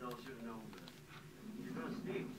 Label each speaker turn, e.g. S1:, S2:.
S1: those who know. You're gonna speak.